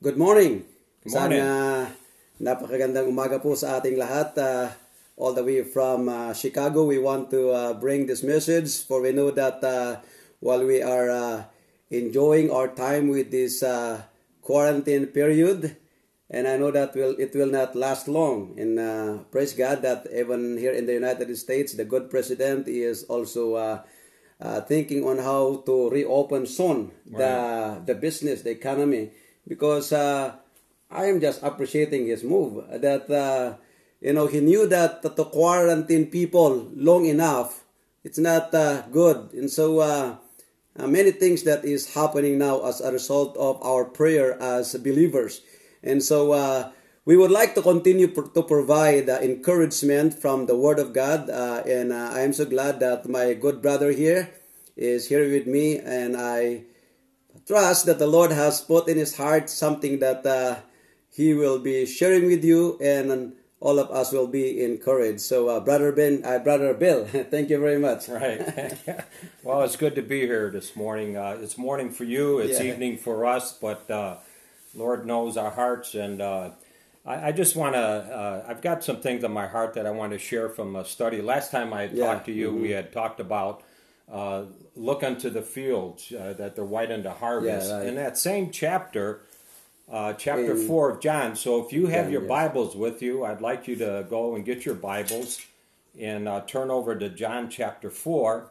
Good morning. Good morning. Sana napakagandang umaga po sa ating lahat. Uh, all the way from uh, Chicago, we want to uh, bring this message for we know that uh, while we are uh, enjoying our time with this uh, quarantine period, and I know that will it will not last long. And uh, praise God that even here in the United States, the good president is also uh, uh, thinking on how to reopen soon the the business, the economy, because uh, I am just appreciating his move. That uh, you know he knew that to quarantine people long enough, it's not uh, good, and so. Uh, uh, many things that is happening now as a result of our prayer as believers. And so uh, we would like to continue pr- to provide uh, encouragement from the Word of God. And I am so glad that my good brother here is here with me. And I trust that the Lord has put in his heart something that uh, he will be sharing with you and all of us will be encouraged. So, uh, Brother Ben, uh, Brother Bill, thank you very much. Right. well, it's good to be here this morning. Uh, it's morning for you. It's Yeah. evening for us, but uh, Lord knows our hearts, and uh, I, I just want to. Uh, I've got some things on my heart that I want to share from a study. Last time I Yeah. talked to you, we had talked about uh, look unto the fields uh, that they're white unto harvest. Yeah, right. In that same chapter. Uh, chapter In- 4 of John. So if you have John, your yes. Bibles with you, I'd like you to go and get your Bibles and uh, turn over to John chapter 4.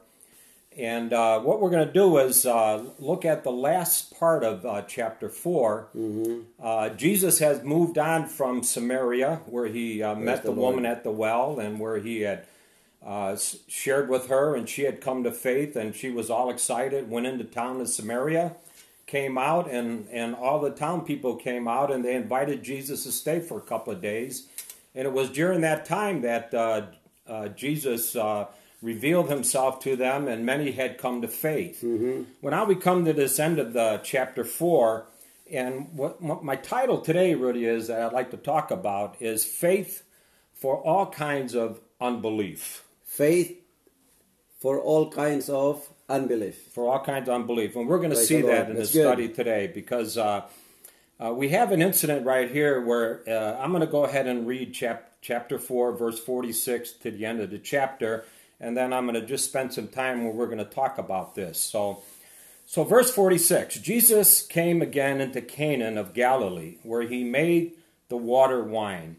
And uh, what we're going to do is uh, look at the last part of uh, chapter 4. Mm-hmm. Uh, Jesus has moved on from Samaria, where he uh, met the the, woman at the well and where he had uh, shared with her, and she had come to faith, and she was all excited, went into town of Samaria, came out, and, and all the town people came out, and they invited Jesus to stay for a couple of days. And it was during that time that uh, uh, Jesus uh, revealed himself to them, and many had come to faith. Well, now we come to this end of the chapter 4, and what, what my title today really is that I'd like to talk about is faith for all kinds of unbelief. Faith for all kinds of unbelief. For all kinds of unbelief. And we're going to Praise see that in the That's good. study today because uh, uh, we have an incident right here where uh, I'm going to go ahead and read chap- chapter 4, verse 46 to the end of the chapter, and then I'm going to just spend some time where we're going to talk about this. So, so verse 46 Jesus came again into Cana of Galilee, where he made the water wine.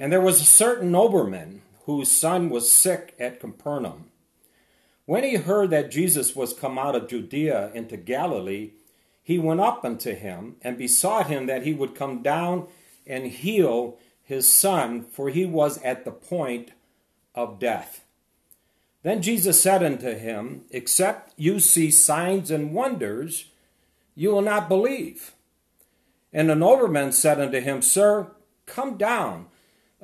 And there was a certain nobleman whose son was sick at Capernaum. When he heard that Jesus was come out of Judea into Galilee, he went up unto him and besought him that he would come down and heal his son, for he was at the point of death. Then Jesus said unto him, Except you see signs and wonders, you will not believe. And the nobleman said unto him, Sir, come down,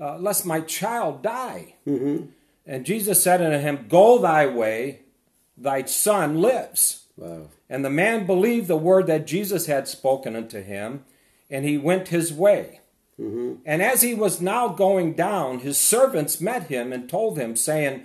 uh, lest my child die. Mm-hmm. And Jesus said unto him, Go thy way, thy son lives. Wow. And the man believed the word that Jesus had spoken unto him, and he went his way. Mm-hmm. And as he was now going down, his servants met him and told him, saying,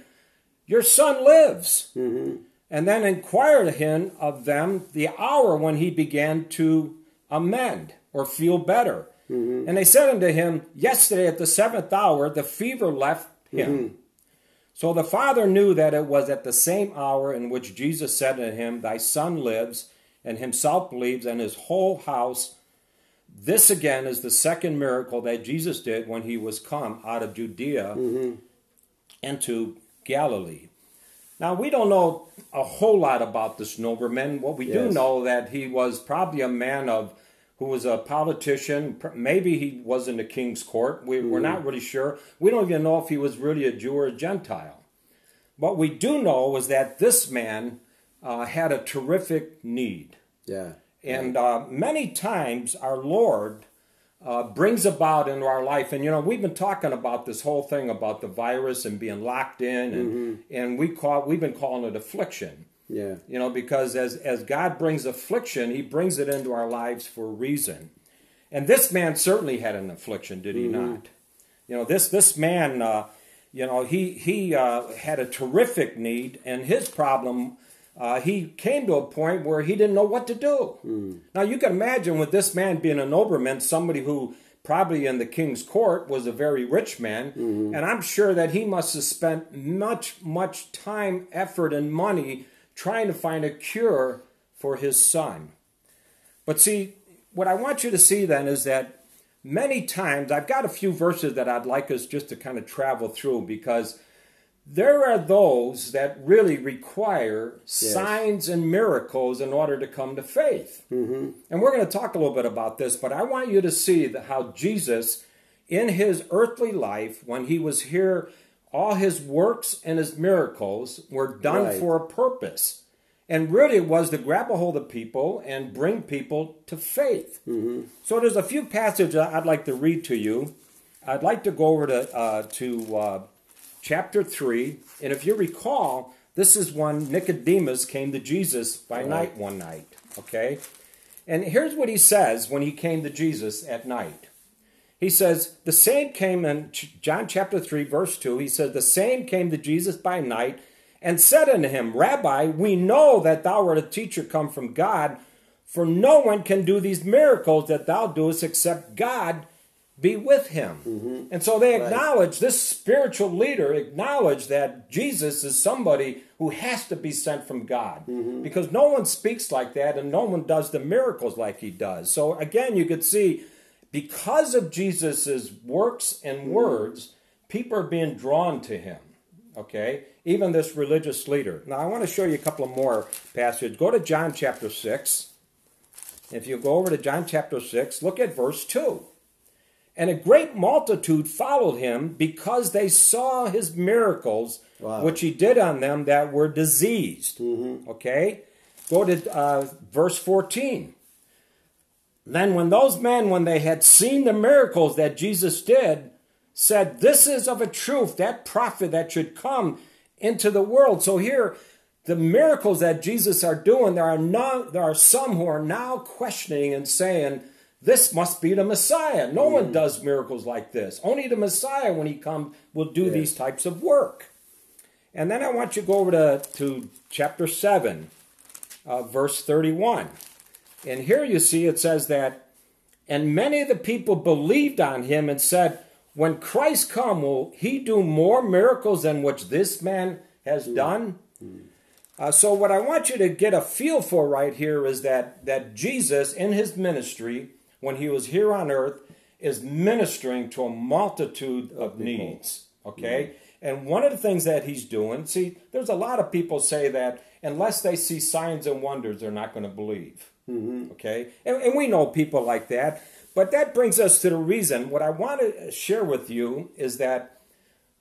Your son lives. Mm-hmm. And then inquired him of them the hour when he began to amend or feel better. Mm-hmm. And they said unto him, Yesterday at the seventh hour the fever left him. Mm-hmm. So the father knew that it was at the same hour in which Jesus said to him, Thy son lives, and himself believes, and his whole house. This again is the second miracle that Jesus did when he was come out of Judea mm-hmm. into Galilee. Now we don't know a whole lot about this nobleman. What we do know that he was probably a man of who was a politician. Maybe he was in the king's court. We, We're not really sure. We don't even know if he was really a Jew or a Gentile. What we do know was that this man uh, had a terrific need. Yeah. And uh, many times our Lord uh, brings about into our life, and you know, we've been talking about this whole thing about the virus and being locked in, and, and we call we've been calling it affliction. Yeah. You know, because as as God brings affliction, He brings it into our lives for a reason. And this man certainly had an affliction, did he not? You know, this this man, uh, you know, he he uh, had a terrific need, and his problem uh, he came to a point where he didn't know what to do. Mm. Now, you can imagine with this man being a nobleman, somebody who probably in the king's court was a very rich man, Mm-hmm. and I'm sure that he must have spent much, much time, effort, and money trying to find a cure for his son. But see, what I want you to see then is that many times, I've got a few verses that I'd like us just to kind of travel through because there are those that really require signs and miracles in order to come to faith. Mm-hmm. And we're going to talk a little bit about this, but I want you to see that how Jesus, in his earthly life, when he was here, all his works and his miracles were done Right. for a purpose. And really, it was to grab a hold of people and bring people to faith. So there's a few passages I'd like to read to you. I'd like to go over to uh, to uh, chapter three, and if you recall, this is when Nicodemus came to Jesus by night one night. Okay, and here's what he says when he came to Jesus at night. He says, The same came in John chapter 3, verse 2. He says, The same came to Jesus by night and said unto him, Rabbi, we know that thou art a teacher come from God, for no one can do these miracles that thou doest except God be with him. Mm-hmm. And so they Right. acknowledge, this spiritual leader acknowledged that Jesus is somebody who has to be sent from God mm-hmm. because no one speaks like that and no one does the miracles like he does. So again, you could see because of Jesus' works and words, people are being drawn to him. Okay? Even this religious leader. Now, I want to show you a couple of more passages. Go to John chapter 6. If you go over to John chapter 6, look at verse 2. And a great multitude followed him because they saw his miracles, Wow. which he did on them that were diseased. Okay? Go to uh, verse 14. Then, when those men, when they had seen the miracles that Jesus did, said, This is of a truth that prophet that should come into the world. So, here, the miracles that Jesus are doing, there are, no, there are some who are now questioning and saying, This must be the Messiah. No one does miracles like this. Only the Messiah, when he comes, will do Yes. these types of work. And then I want you to go over to, to chapter 7, uh, verse 31. And here you see it says that, and many of the people believed on him and said, When Christ come, will he do more miracles than which this man has done? Uh, so what I want you to get a feel for right here is that that Jesus in his ministry, when he was here on earth, is ministering to a multitude of needs. Okay? And one of the things that he's doing, see, there's a lot of people say that unless they see signs and wonders, they're not going to believe. Mm-hmm. Okay? And, and we know people like that. But that brings us to the reason. What I want to share with you is that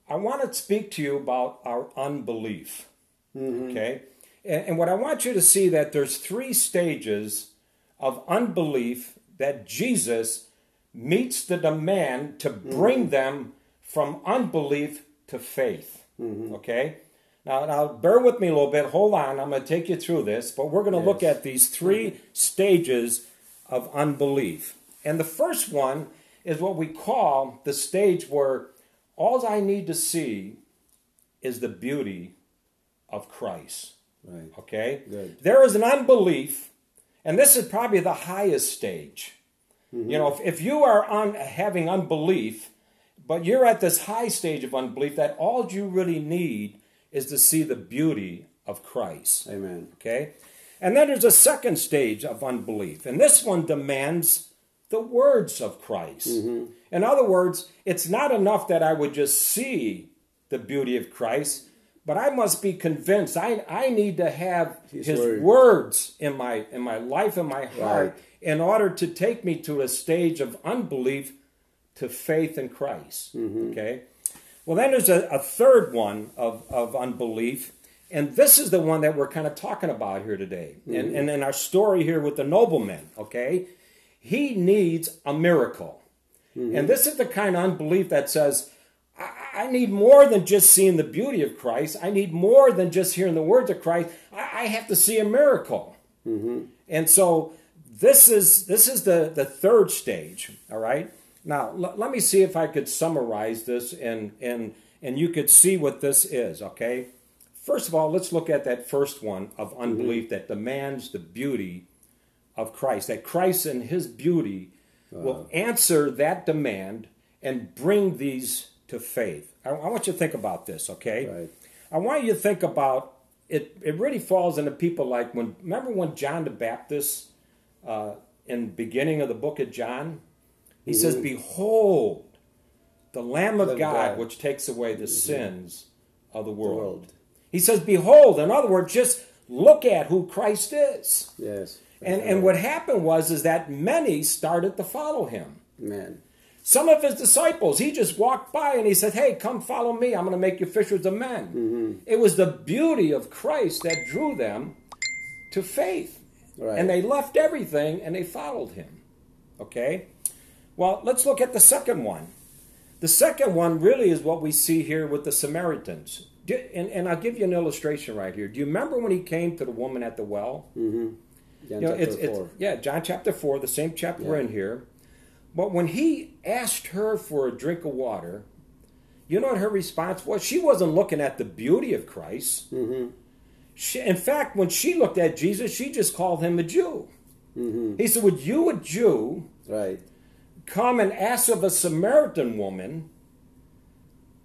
I want to speak to you about our unbelief. Mm-hmm. Okay? And, and what I want you to see that there's three stages of unbelief that Jesus meets the demand to bring mm-hmm. them from unbelief to faith. Okay? Now, now, bear with me a little bit. Hold on. I'm going to take you through this, but we're going to look at these three stages of unbelief. And the first one is what we call the stage where all I need to see is the beauty of Christ. Right. Okay? Good. There is an unbelief, and this is probably the highest stage. Mm-hmm. You know, if, if you are on having unbelief, but you're at this high stage of unbelief, that all you really need is to see the beauty of Christ. Amen. Okay? And then there's a second stage of unbelief, and this one demands the words of Christ. Mm-hmm. In other words, it's not enough that I would just see the beauty of Christ, but I must be convinced. I, I need to have His his, word. words in my in my life in my heart Right. in order to take me to a stage of unbelief to faith in Christ. Mm-hmm. Okay? Well, then there's a, a third one of, of unbelief, and this is the one that we're kind of talking about here today. And, mm-hmm. and in our story here with the nobleman, okay? He needs a miracle. Mm-hmm. And this is the kind of unbelief that says, I, I need more than just seeing the beauty of Christ. I need more than just hearing the words of Christ. I, I have to see a miracle. Mm-hmm. And so this is this is the the third stage. All right. Now l- let me see if I could summarize this and and and you could see what this is. Okay. first of all, let's look at that first one of unbelief that demands the beauty of Christ. That Christ and his beauty will answer that demand and bring these to faith. I, I want you to think about this, okay? Right. I want you to think about it. It really falls into people like when. Remember when John the Baptist, uh, in beginning of the book of John, he says, "Behold, the Lamb of Lamb of God, God. which takes away the sins of the world." world. He says, "Behold." In other words, just look at who Christ is. Yes. And and what happened was is that many started to follow him. Man. Some of his disciples, he just walked by and he said, Hey, come follow me. I'm going to make you fishers of men. Mm-hmm. It was the beauty of Christ that drew them to faith. Right. And they left everything and they followed him. Okay? Well, let's look at the second one. The second one really is what we see here with the Samaritans. Do- And, and I'll give you an illustration right here. Do you remember when he came to the woman at the well? John You know, chapter it's, it's yeah, John chapter four, the same chapter we're in here. But when he asked her for a drink of water, you know what her response was? She wasn't looking at the beauty of Christ. Mm-hmm. She, in fact, when she looked at Jesus, she just called him a Jew. Mm-hmm. He said, "Would you, a Jew, Right. Come and ask of a Samaritan woman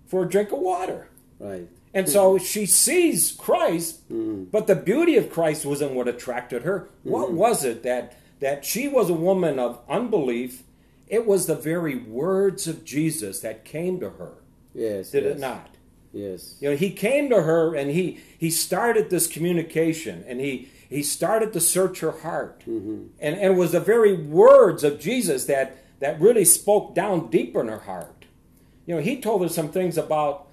for a drink of water?" Right. And so she sees Christ, but the beauty of Christ wasn't what attracted her. What mm-hmm. was it that that she was a woman of unbelief? It was the very words of Jesus that came to her. Yes. Did yes. it not? Yes. You know, he came to her and he he started this communication and he he started to search her heart. Mm-hmm. And and it was the very words of Jesus that that really spoke down deeper in her heart. You know, he told her some things about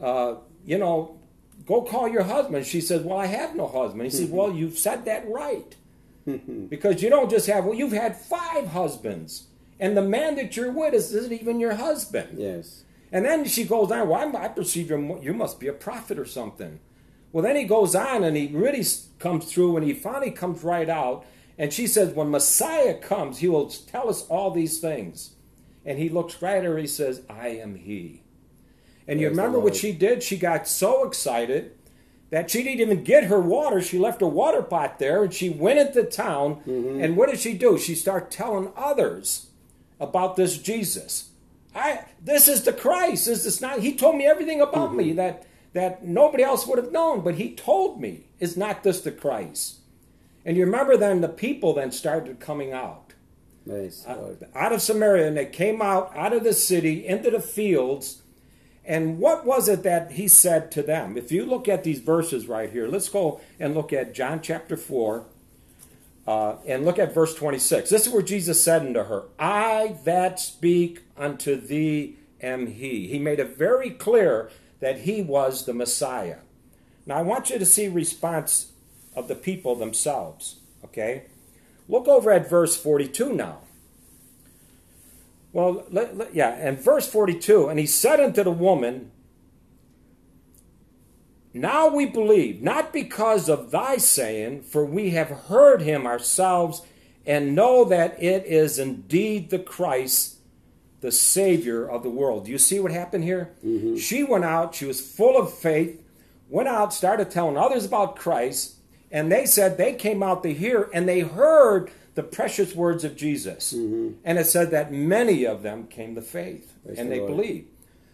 uh, you know, go call your husband. She says, Well, I have no husband. He said, Well, you've said that right. because you don't just have, well, you've had five husbands. And the man that you're with is, isn't even your husband. Yes. And then she goes on, well, I'm- I perceive you you must be a prophet or something. Well, then he goes on and he really comes through and he finally comes right out. And she says, when Messiah comes, he will tell us all these things. And he looks right at her, he says, I am he. And you Praise remember what she did? She got so excited that she didn't even get her water. She left her water pot there and she went into town. Mm-hmm. And what did she do? She started telling others about this Jesus. I this is the Christ. Is this is not he told me everything about Mm-hmm. me that that nobody else would have known, but he told me, is not this the Christ? And you remember then the people then started coming out Nice. Lord. out of Samaria, and they came out out of the city into the fields. And what was it that he said to them? If you look at these verses right here, let's go and look at John chapter 4 uh, and look at verse 26. This is where Jesus said unto her, I that speak unto thee am he. He made it very clear that he was the Messiah. Now I want you to see response of the people themselves. Okay? Look over at verse 42 now. Well, let, let- yeah, and verse 42, and he said unto the woman, Now we believe, not because of thy saying, for we have heard him ourselves, and know that it is indeed the Christ, the Savior of the world. Do you see what happened here? Mm-hmm. She went out, she was full of faith, went out, started telling others about Christ, and they said they came out to hear, and they heard the precious words of Jesus. Mm-hmm. And it said that many of them came to faith, Praise and the they Lord. believed.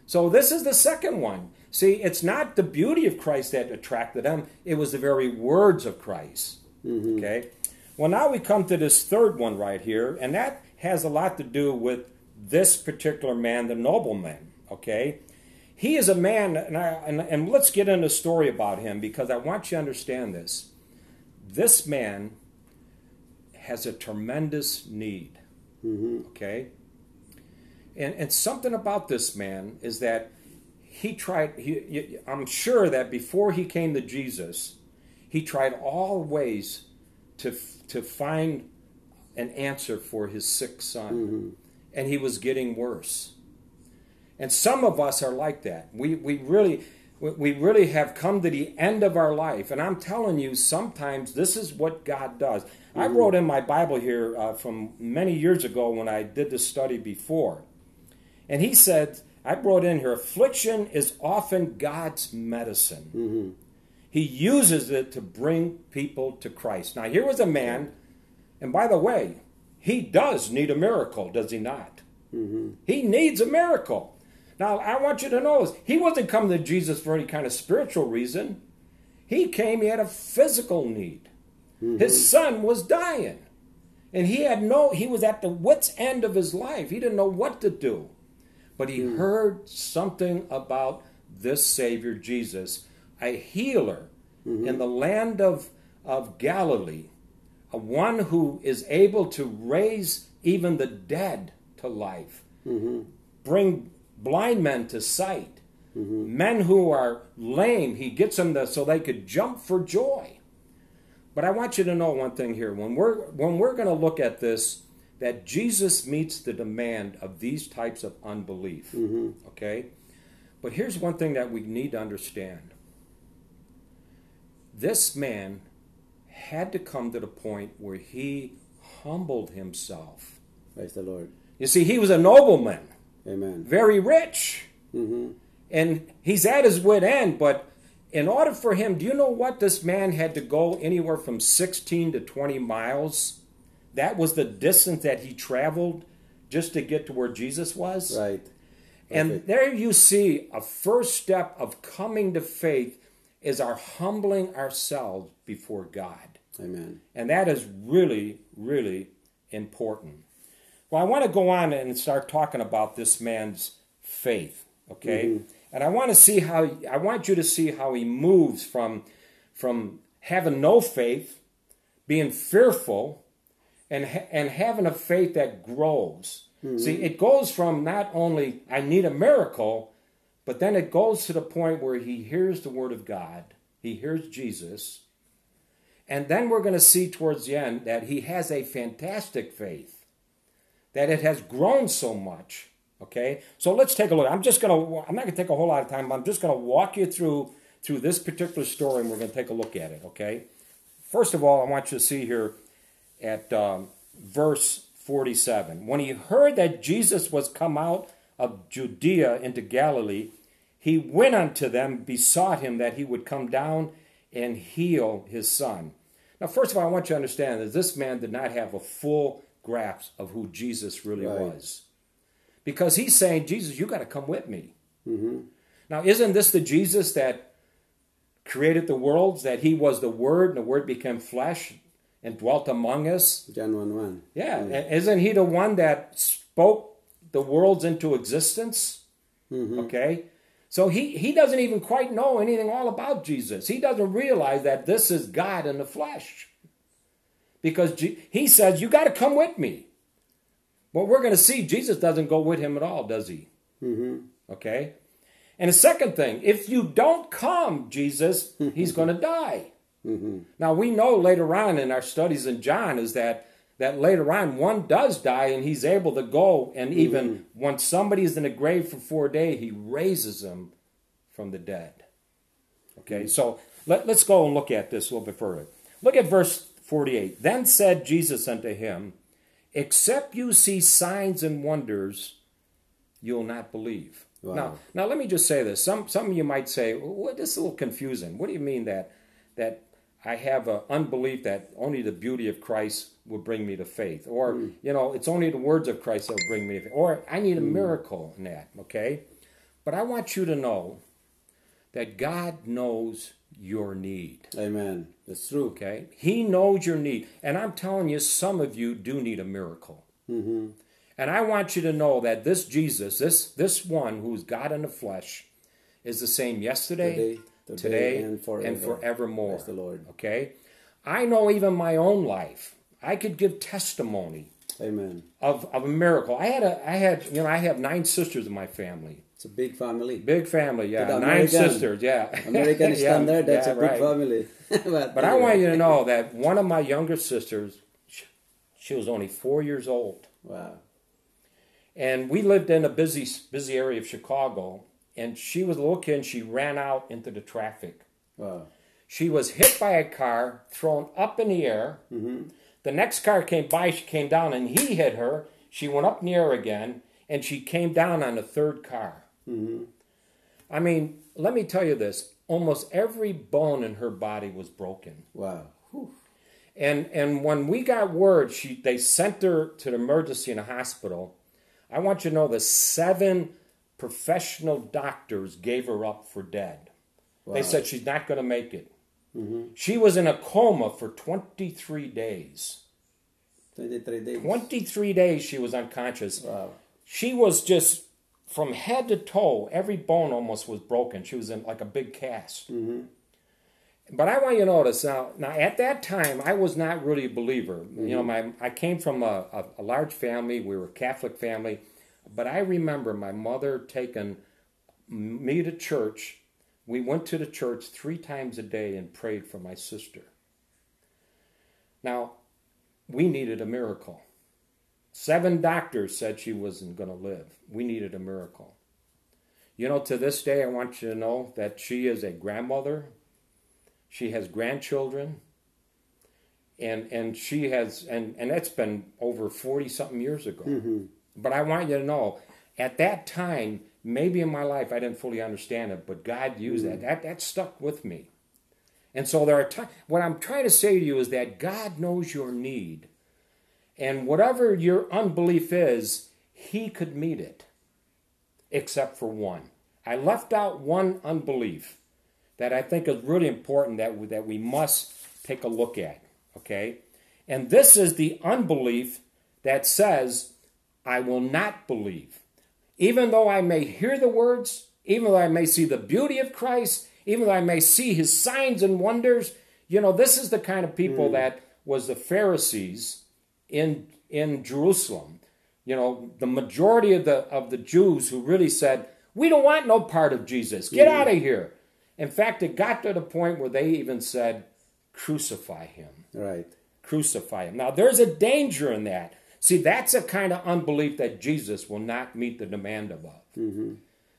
So this is the second one. See, it's not the beauty of Christ that attracted them, it was the very words of Christ. Mm-hmm. Okay? Well, now we come to this third one right here, and that has a lot to do with this particular man, the nobleman. Okay? He is a man, and, I, and, and let's get into a story about him because I want you to understand this. This man has a tremendous need. Mm-hmm. Okay? And, and something about this man is that he tried, he, I'm sure that before he came to Jesus, he tried all ways to, to find an answer for his sick son. Mm-hmm. And he was getting worse. And some of us are like that. We, we really we- really have come to the end of our life. And I'm telling you, sometimes this is what God does. I wrote in my Bible here uh, from many years ago when I did this study before. And he said, I brought in here, affliction is often God's medicine. He uses it to bring people to Christ. Now, here was a man, and by the way, he does need a miracle, does he not? Mm-hmm. He needs a miracle. Now, I want you to know this. He wasn't coming to Jesus for any kind of spiritual reason. He came, he had a physical need. Mm-hmm. His son was dying. And he had no, he was at the wit's end of his life. He didn't know what to do. But he mm. heard something about this Savior, Jesus, a healer mm-hmm. in the land of, of Galilee, a one who is able to raise even the dead to life, mm-hmm. bring blind men to sight, mm-hmm. men who are lame, he gets them to, so they could jump for joy. But I want you to know one thing here. When we're when we're going to look at this, that Jesus meets the demand of these types of unbelief. Mm-hmm. Okay? But here's one thing that we need to understand. This man had to come to the point where he humbled himself. Praise the Lord. You see, he was a nobleman, Amen. very rich, Mm-hmm. and he's at his wit end, but in order for him, do you know what this man had to go anywhere from 16 to 20 miles? That was the distance that he traveled just to get to where Jesus was. Right. And Perfect. there you see a first step of coming to faith is our humbling ourselves before God. Amen. And that is really, really important. Well, I want to go on and start talking about this man's faith, okay? Mm-hmm. And I want to see how I want you to see how he moves from from having no faith, being fearful, and and having a faith that grows. Mm-hmm. See, it goes from not only I need a miracle, but then it goes to the point where he hears the word of God, he hears Jesus, and then we're going to see towards the end that he has a fantastic faith, that it has grown so much. Okay, so let's take a look. I'm just to, I'm not to take a whole lot of time, but I'm just to walk you through through this particular story and we're to take a look at it. Okay, first of all, I want you to see here at um, verse 47. When he heard that Jesus was come out of Judea into Galilee, he went unto them, besought him that he would come down and heal his son. Now, first of all, I want you to understand that this man did not have a full grasp of who Jesus really Right. was. Because he's saying, Jesus, you got to come with me. Mm-hmm. Now, isn't this the Jesus that created the worlds, that he was the Word, and the Word became flesh and dwelt among us? John 1 1. Yeah, and isn't he the one that spoke the worlds into existence? Mm-hmm. Okay, so he he doesn't even quite know anything all about Jesus. He doesn't realize that this is God in the flesh, because he says you got to come with me. But we're going to see Jesus doesn't go with him at all, does he? Mm-hmm. Okay, and the second thing, if you don't come, Jesus, he's going to die. Mm-hmm. Now we know later on in our studies in John is that that later on one does die and he's able to go and even once is in a grave for four days he raises them from the dead. Okay, so let, let's go and look at this a little bit further. Look at verse 48. Then said Jesus unto him, Except you see signs and wonders, you'll not believe. Wow. Now, now let me just say this. Some some of you might say, well, this is a little confusing. What do you mean that that I have an unbelief that only the beauty of Christ will bring me to faith, or hmm. you know, it's only the words of Christ that will bring me to faith, or I need a hmm. miracle in that. Okay, but I want you to know that God knows your need. Amen. That's true. Okay, He knows your need, and I'm telling you, some of you do need a miracle. Mm-hmm. And I want you to know that this Jesus, this this one who's God in the flesh, is the same yesterday, Today, today, today, and forever. and forevermore. Praise the Lord. Okay? I know even my own life. I could give testimony Amen. of, of a miracle. I had a I had you know I have nine sisters in my family. It's a big family. Big family, yeah. the Nine sisters, yeah. American Yeah, standard, that's yeah, a big right. family. but But I want you to know that one of my younger sisters, she was only four years old. Wow. And we lived in a busy, busy area of Chicago. And she was a little kid and she ran out into the traffic. Wow. She was hit by a car, thrown up in the air. Mm-hmm. The next car came by, she came down, and he hit her. She went up in the air again, and she came down on the third car. Mm-hmm. I mean, let me tell you this. almost every bone in her body was broken. Wow. Whew. And and when we got word, she they sent her to the emergency in a hospital. I want you to know the seven professional doctors gave her up for dead. Wow. They said she's not going to make it. Hmm. She was in a coma for 23 days. 23 days. 23 days she was unconscious. Wow. She was just from head to toe, every bone almost was broken. She was in like a big cast. Mm-hmm. But I want you to notice now. Now, at that time, I was not really a believer. You know, mm-hmm. my I came from a, a, a large family. We were a Catholic family, but I remember my mother taking me to church. We went to the church three times a day and prayed for my sister. Now, we needed a miracle. Seven doctors said she wasn't going to live. We needed a miracle. You know, to this day, I want you to know that she is a grandmother. She has grandchildren. And, and she has, and, and that's been over 40 something years ago. Mm-hmm. But I want you to know, at that time, maybe in my life I didn't fully understand it, but God used that. Mm. That, that stuck with me. And so there are times, what I'm trying to say to you is that God knows your need. And whatever your unbelief is, He could meet it, except for one. I left out one unbelief that I think is really important that we, that we must take a look at. Okay? And this is the unbelief that says, I will not believe. Even though I may hear the words, even though I may see the beauty of Christ, even though I may see his signs and wonders, you know, this is the kind of people hmm. that was the Pharisees in in Jerusalem. You know, the majority of the of the Jews who really said, "We don't want no part of Jesus. Get out of here." In fact, it got to the point where they even said, "Crucify him." Right. Crucify him. Now, there's a danger in that. See, that's a kind of unbelief that Jesus will not meet the demand of. Mm-hmm.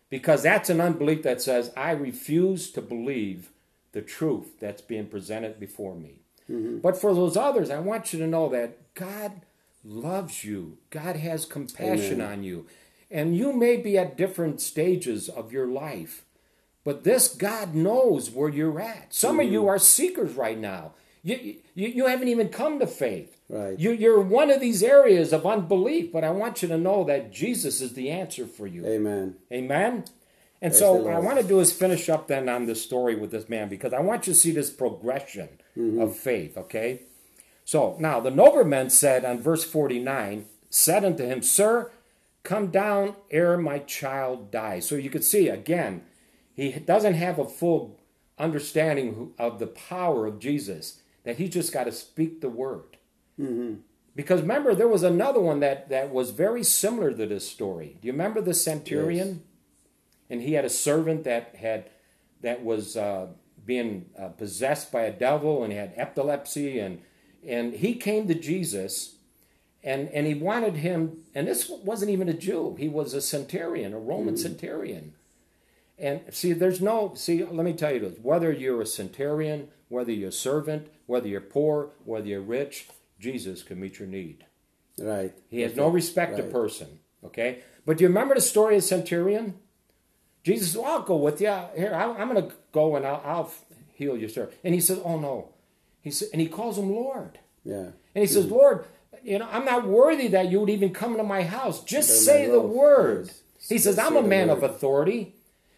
Because that's an unbelief that says, I refuse to believe the truth that's being presented before me. Mm-hmm. But for those others, I want you to know that God loves you, God has compassion on you. And you may be at different stages of your life, but this God knows where you're at. Some of you mm-hmm. are seekers right now. You, you, you haven't even come to faith. Right. You, you're one of these areas of unbelief, but I want you to know that Jesus is the answer for you. Amen. Amen. And Praise so what I want to do is finish up then on this story with this man because I want you to see this progression Mm-hmm. of faith, okay? So now the nobleman said on verse 49, said unto him, Sir, come down ere my child die. So you can see again, he doesn't have a full understanding of the power of Jesus, that he just got to speak the word. Because remember, there was another one that, that was very similar to this story. Do you remember the centurion? Yes. And he had a servant that had that was uh, being uh, possessed by a devil and he had epilepsy, and and he came to Jesus, and and he wanted him. And this wasn't even a Jew; he was a centurion, a Roman centurion. And see, there's no see. Let me tell you this: whether you're a centurion, whether you're a servant, whether you're poor, whether you're rich, Jesus can meet your need. Right. He has no respect to person. Okay, but do you remember the story of centurion? Jesus, well, I'll go with you. Here, I'm going to go and I'll, I'll heal you, sir. And he says, Oh no. He said, and he calls him Lord. Yeah. And he says, Lord, you know, I'm not worthy that you would even come to my house. Just Bear say the word. Yes. He says, Just I'm a man of authority.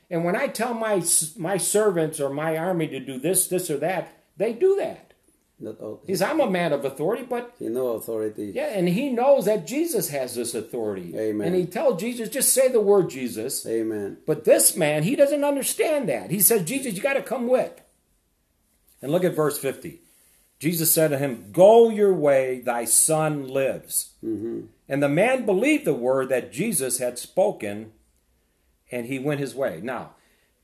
And when I tell my my servants or my army to do this, this, or that, they do that. Not all. He says, I'm a man of authority, but He no authority. yeah, and he knows that Jesus has this authority. Amen. And he tells Jesus, just say the word, Jesus. Amen. But this man, he doesn't understand that. He says, Jesus, you got to come with. And look at verse 50. Jesus said to him, Go your way, thy son lives. Mm-hmm. And the man believed the word that Jesus had spoken, and he went his way. Now,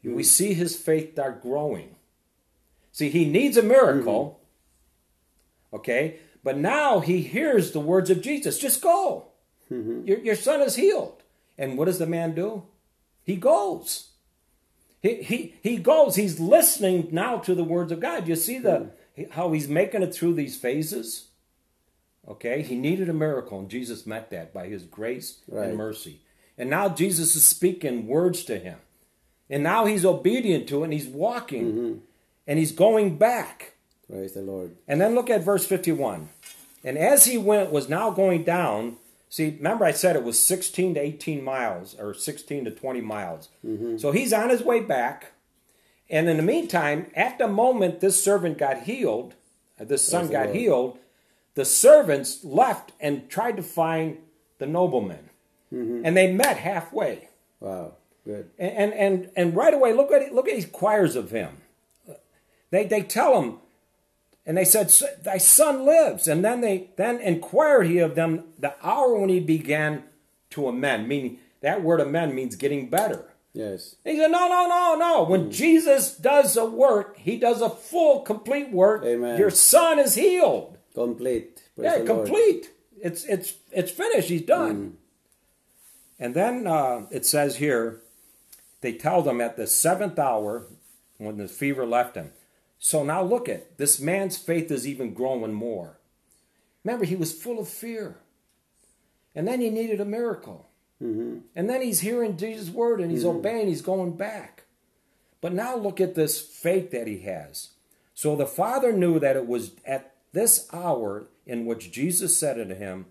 we mm. see his faith start growing. See, he needs a miracle, mm-hmm. Okay? But now he hears the words of Jesus just go. Mm-hmm. Your, your son is healed. And what does the man do? He goes. He, he, he goes. He's listening now to the words of God. You see the mm-hmm. how he's making it through these phases? Okay, he needed a miracle, and Jesus met that by his grace Right. and mercy. And now Jesus is speaking words to him. And now he's obedient to it and he's walking mm-hmm. and he's going back. Praise the Lord. And then look at verse 51. And as he went, was now going down. See, remember I said it was 16 to 18 miles or 16 to 20 miles. So he's on his way back. And in the meantime, at the moment this servant got healed, uh, this son Praise got Lord. healed, the servants left and tried to find the nobleman. And they met halfway. Wow. Good. And, and and and right away, look at look at he inquires of him. They they tell him, and they said, "Thy son lives." And then they then inquired he of them the hour when he began to amend. Meaning that word amend means getting better. Yes. And he said, "No, no, no, no. When Jesus does a work, he does a full, complete work. Amen. Your son is healed. Complete. Praise yeah, the Lord. complete. It's it's it's finished. He's done." And then uh, it says here, they tell them at the seventh hour when the fever left him. So now look at this man's faith is even growing more. Remember, he was full of fear, and then he needed a miracle. Mm-hmm. And then he's hearing Jesus' word and he's obeying, he's going back. But now look at this faith that he has. So the father knew that it was at this hour in which Jesus said unto him,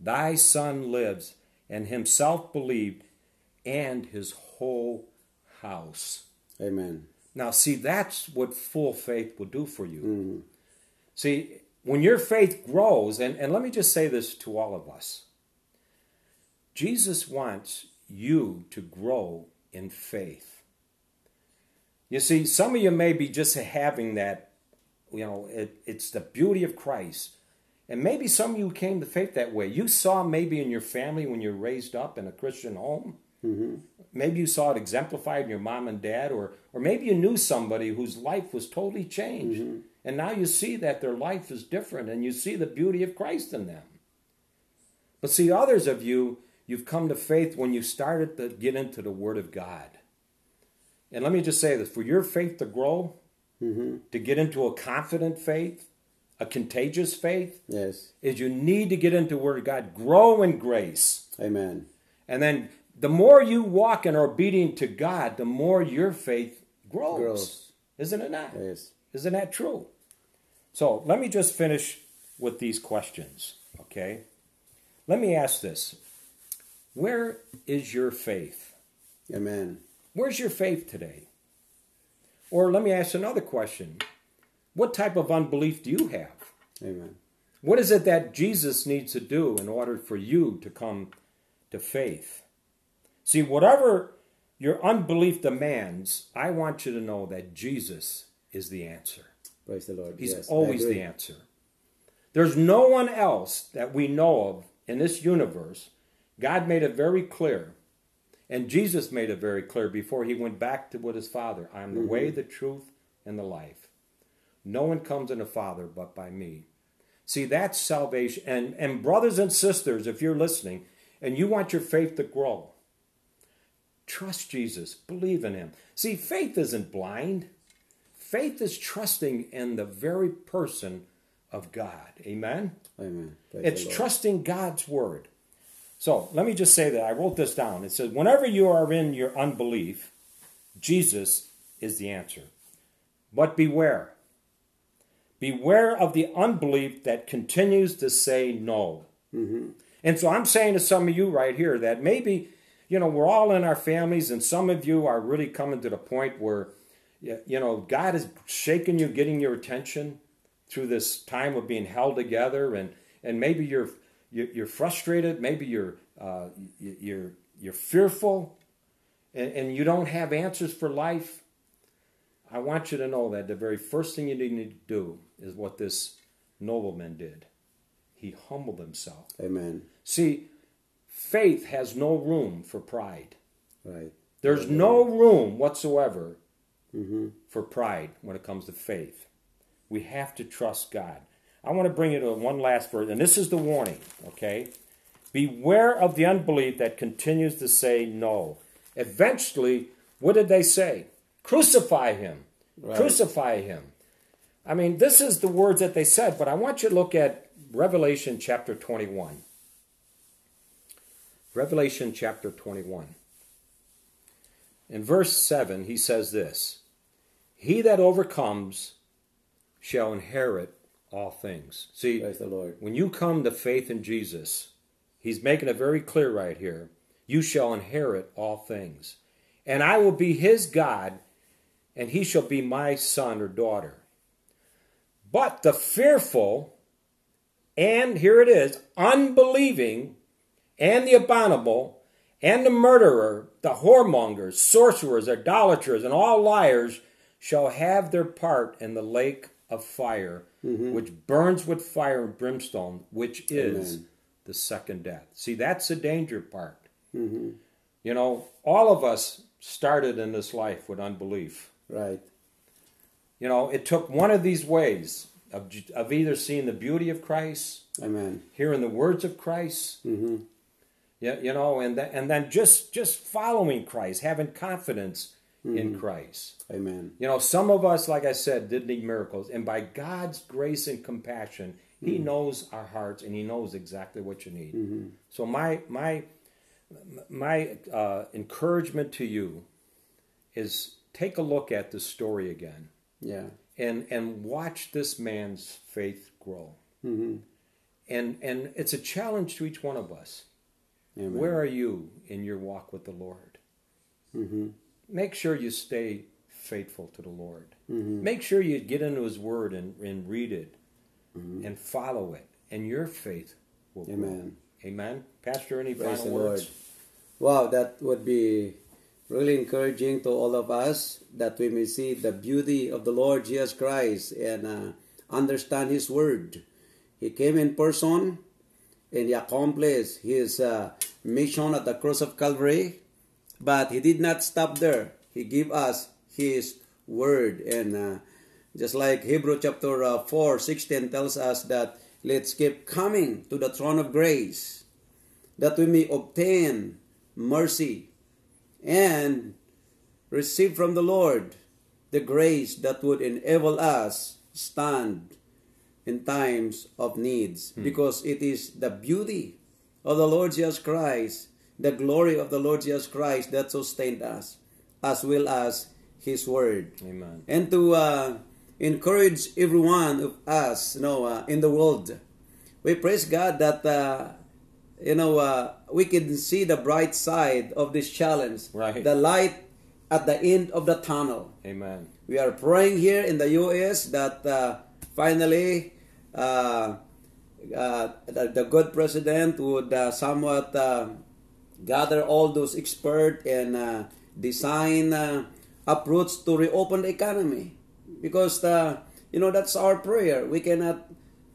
Thy son lives, and himself believed, and his whole house. Amen. Now, see, that's what full faith will do for you. Mm-hmm. See, when your faith grows, and, and let me just say this to all of us Jesus wants you to grow in faith. You see, some of you may be just having that, you know, it, it's the beauty of Christ. And maybe some of you came to faith that way. You saw maybe in your family when you're raised up in a Christian home. Mm-hmm. Maybe you saw it exemplified in your mom and dad, or, or maybe you knew somebody whose life was totally changed. Mm-hmm. And now you see that their life is different and you see the beauty of Christ in them. But see, others of you, you've come to faith when you started to get into the Word of God. And let me just say this for your faith to grow, mm-hmm. to get into a confident faith, a contagious faith, Yes. is you need to get into the Word of God, grow in grace. Amen. And then the more you walk and are obedient to God, the more your faith grows. Grows. Isn't it not? Yes. Isn't that true? So let me just finish with these questions, okay? Let me ask this Where is your faith? Amen. Where's your faith today? Or let me ask another question What type of unbelief do you have? Amen. What is it that Jesus needs to do in order for you to come to faith? See, whatever your unbelief demands, I want you to know that Jesus is the answer. Praise the Lord. He's yes, always the answer. There's no one else that we know of in this universe. God made it very clear, and Jesus made it very clear before he went back to with his Father I am the mm-hmm. way, the truth, and the life. No one comes in the Father but by me. See, that's salvation. And, and brothers and sisters, if you're listening and you want your faith to grow, trust Jesus, believe in him. See, faith isn't blind. Faith is trusting in the very person of God. Amen? Amen. It's trusting God's word. So let me just say that I wrote this down. It says, whenever you are in your unbelief, Jesus is the answer. But beware. Beware of the unbelief that continues to say no. And so I'm saying to some of you right here that maybe, you know, we're all in our families, and some of you are really coming to the point where, you know, God is shaking you, getting your attention through this time of being held together, and and maybe you're you're frustrated, maybe you're uh, you're you're fearful, and, and you don't have answers for life. I want you to know that the very first thing you need to do is what this nobleman did. He humbled himself. Amen. See, faith has no room for pride. Right. There's no room whatsoever Mm-hmm. for pride when it comes to faith. We have to trust God. I want to bring you to one last verse, and this is the warning, okay? Beware of the unbelief that continues to say no. Eventually, what did they say? Crucify him. Right. Crucify him. I mean, this is the words that they said, but I want you to look at Revelation chapter 21. Revelation chapter 21. In verse 7, he says this He that overcomes shall inherit all things. See, Praise the Lord. when you come to faith in Jesus, he's making it very clear right here. You shall inherit all things. And I will be his God, and he shall be my son or daughter. But the fearful, and here it is, unbelieving, and the abominable, and the murderer, the whoremongers, sorcerers, idolaters, and all liars shall have their part in the lake of fire, which burns with fire and brimstone, which is Amen. the second death. See, that's the danger part. You know, all of us started in this life with unbelief. Right. You know, it took one of these ways of, of either seeing the beauty of Christ, Amen. hearing the words of Christ, Mm-hmm. Yeah, you know, and then, and then just just following Christ, having confidence in Christ. Amen. You know, some of us, like I said, did need miracles, and by God's grace and compassion, He knows our hearts and He knows exactly what you need. So my my my uh, encouragement to you is take a look at this story again Yeah. and and watch this man's faith grow. Mm-hmm. And and it's a challenge to each one of us. Amen. Where are you in your walk with the Lord? Mm-hmm. Make sure you stay faithful to the Lord. Mm-hmm. Make sure you get into His Word and, and read it and follow it, and your faith will grow. Amen. Amen. Pastor, any Praise final Lord. words? Wow, that would be really encouraging to all of us that we may see the beauty of the Lord Jesus Christ and uh, understand His Word. He came in person and He accomplished His uh, mission at the cross of Calvary, but He did not stop there. He gave us His Word. And uh, just like Hebrew chapter uh, 4, 16 tells us that let's keep coming to the throne of grace that we may obtain mercy and receive from the Lord the grace that would enable us stand in times of needs because it is the beauty of the Lord Jesus Christ, the glory of the Lord Jesus Christ that sustained us as well as his word Amen. and to uh, encourage every one of us, you know, uh, in the world. We praise God that uh, you know uh, we can see the bright side of this challenge, Right. the light at the end of the tunnel. Amen. We are praying here in the U.S. that uh, finally the, the good president would uh, somewhat uh, gather all those experts and uh, design uh, approach to reopen the economy because uh, you know that's our prayer. We cannot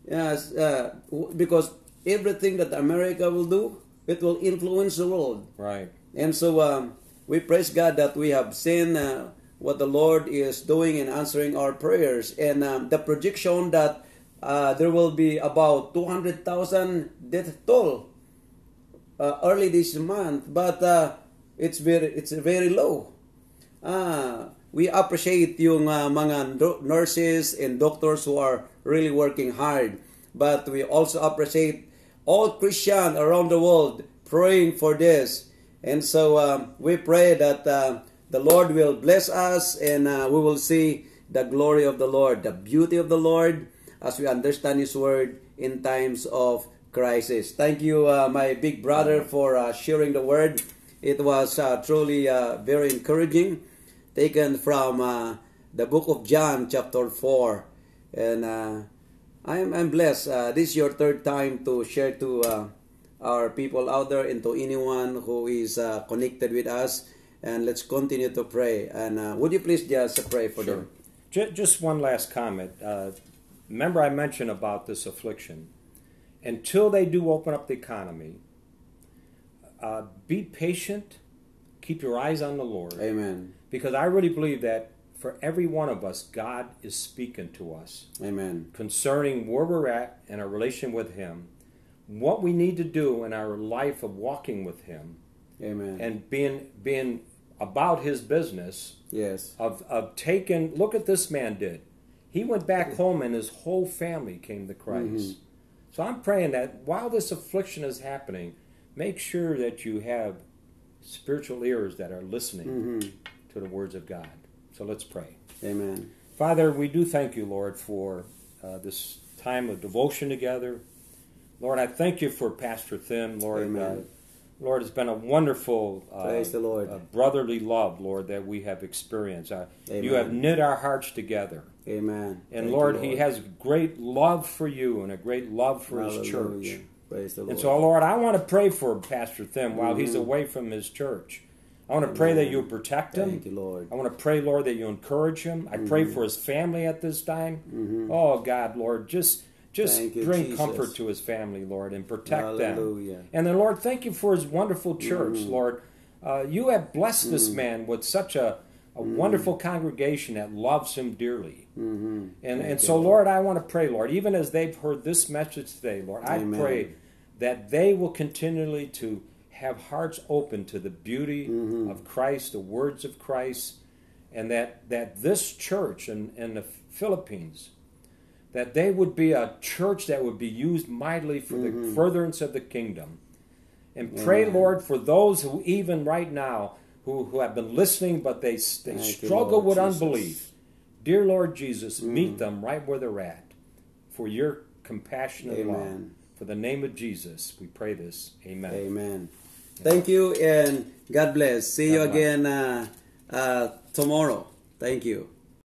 yes, uh, because everything that America will do it will influence the world. Right. And so um, we praise God that we have seen uh, what the Lord is doing in answering our prayers. And um, the projection that uh, there will be about 200,000 death toll uh, early this month, but uh, it's very it's very low. Ah, we appreciate yung uh, mga nurses and doctors who are really working hard, but we also appreciate all Christian around the world praying for this. And so um, we pray that uh, the Lord will bless us and uh, we will see the glory of the Lord, the beauty of the Lord as we understand His word in times of crisis. Thank you, uh, my big brother, for uh, sharing the word. It was uh, truly uh, very encouraging, taken from uh, the book of John, chapter 4. And uh, I'm, I'm blessed. This is your third time to share to our people out there and to anyone who is connected with us. And let's continue to pray. And would you please just pray for Sure. them? Ju- Just one last comment. Remember, I mentioned about this affliction. Until they do open up the economy, uh, be patient. Keep your eyes on the Lord. Amen. Because I really believe that for every one of us, God is speaking to us Amen. concerning where we're at in our relation with Him, what we need to do in our life of walking with Him, Amen. and being being about His business yes. of of taking. Look at this man did. He went back home and his whole family came to Christ. So I'm praying that while this affliction is happening, make sure that you have spiritual ears that are listening Mm-hmm. to the words of God. So let's pray. Amen. Father, we do thank you, Lord, for uh, this time of devotion together. Lord, I thank you for Pastor Thim, Lord. Amen. Uh, Lord, it's been a wonderful uh, Praise the Lord. uh, brotherly love, Lord, that we have experienced. Uh, you have knit our hearts together. Amen. And Thank Lord, you, he has great love for you and a great love for his church. Praise the Lord. And so, Lord, I want to pray for Pastor Thim while he's away from his church. I want to pray that Mm-hmm. You protect him. Thank you, Lord. I want to pray, Lord, that you encourage him. I pray Mm-hmm. for his family at this time. Oh God, Lord, just just Thank bring comfort to his family, Lord, and protect them. Hallelujah. Mm-hmm. And then, Lord, thank you for his wonderful church, Lord. Uh, you have blessed this man with such a, a wonderful congregation that loves him dearly. Mm-hmm. And and so, Lord. I want to pray, Lord, even as they've heard this message today, Lord, I Amen. pray that they will continually to have hearts open to the beauty Mm-hmm. of Christ, the words of Christ, and that that this church in, in the Philippines, that they would be a church that would be used mightily for the furtherance of the kingdom. And pray, Mm-hmm. Lord, for those who even right now who, who have been listening, but they, they Thank struggle with Jesus. Unbelief. Dear Lord Jesus, meet them right where they're at for your compassionate love. For the name of Jesus, we pray this. Amen. Amen. Thank you and God bless. See you bless. again uh, uh, tomorrow. Thank you.